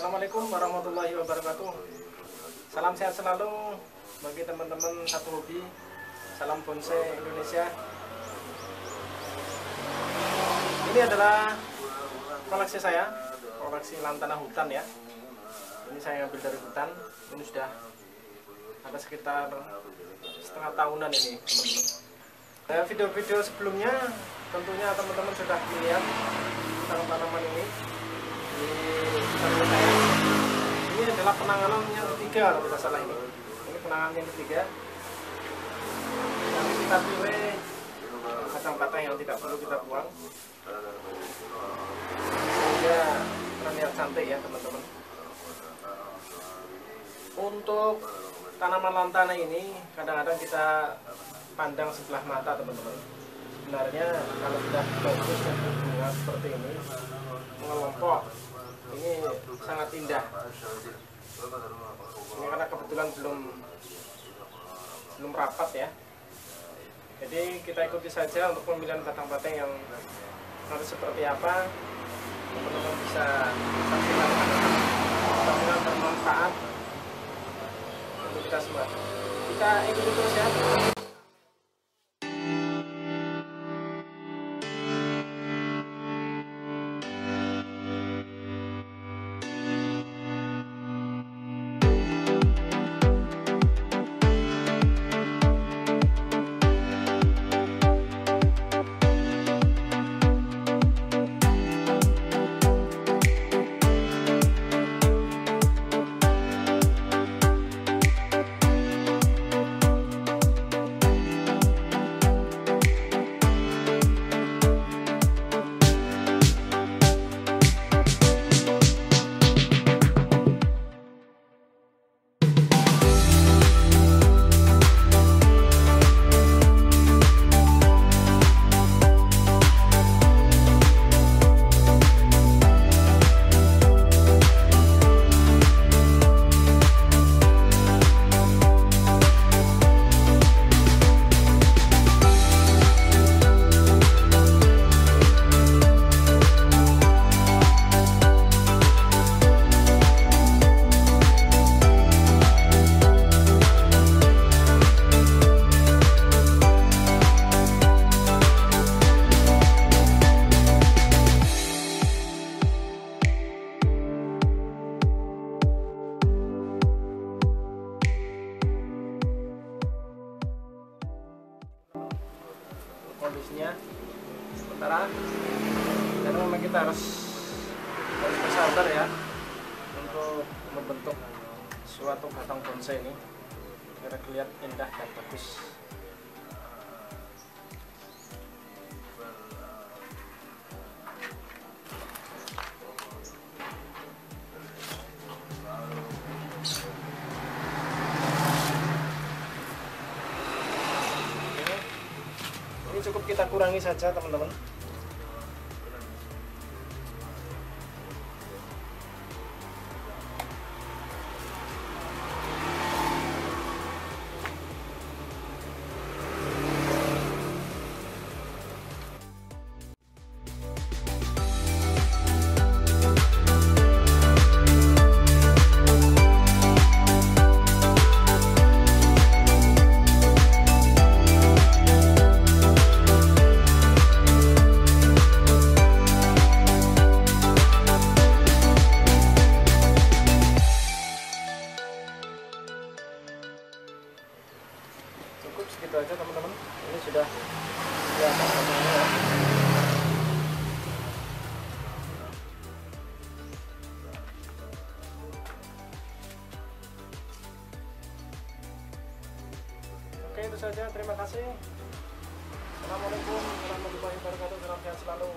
Assalamualaikum warahmatullahi wabarakatuh. Salam sehat selalu bagi teman-teman satu hobi. Salam bonsai Indonesia. Ini adalah koleksi saya, koleksi lantana hutan ya. Ini saya ambil dari hutan. Ini sudah ada sekitar setengah tahunan ini video-video sebelumnya tentunya teman-teman sudah melihat tentang tanaman ini. Ini adalah penanganan yang ketiga kalau tidak salah ini. Ini penanganan yang ketiga. Nanti kita pilih batang-batang yang tidak perlu kita buang sehingga terlihat cantik ya teman-teman. Untuk tanaman lantana ini kadang-kadang kita pandang sebelah mata teman-teman sebenarnya kalau sudah bagus dan berbunga seperti ini mengelompok ini sangat indah. Ini karena kebetulan belum belum rapat ya. Jadi kita ikuti saja untuk pemilihan batang-batang yang nanti seperti apa. Teman-teman bisa saksikan mudah-mudahan bermanfaat untuk kita semua. Kita ikuti terus ya kondisinya. Sementara dan memang kita harus harus bersabar ya untuk membentuk suatu batang bonsai ini biar kelihatan indah dan bagus cukup kita kurangi saja teman-teman segitu aja teman-teman. Ini sudah semuanya ya. Oke itu saja. Terima kasih. Assalamualaikum warahmatullahi wabarakatuh. Salam sehat selalu